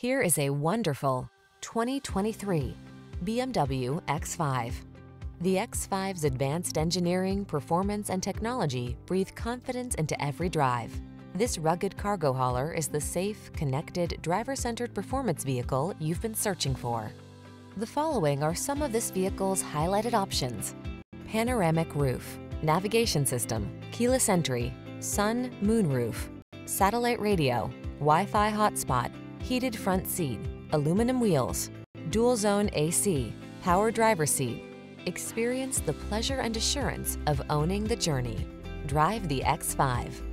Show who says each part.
Speaker 1: Here is a wonderful 2023 BMW X5. The X5's advanced engineering, performance, and technology breathe confidence into every drive. This rugged cargo hauler is the safe, connected, driver-centered performance vehicle you've been searching for. The following are some of this vehicle's highlighted options. Panoramic roof, navigation system, keyless entry, sun, moon roof, satellite radio, Wi-Fi hotspot, heated front seat, aluminum wheels, dual zone AC, power driver seat. Experience the pleasure and assurance of owning the journey. Drive the X5.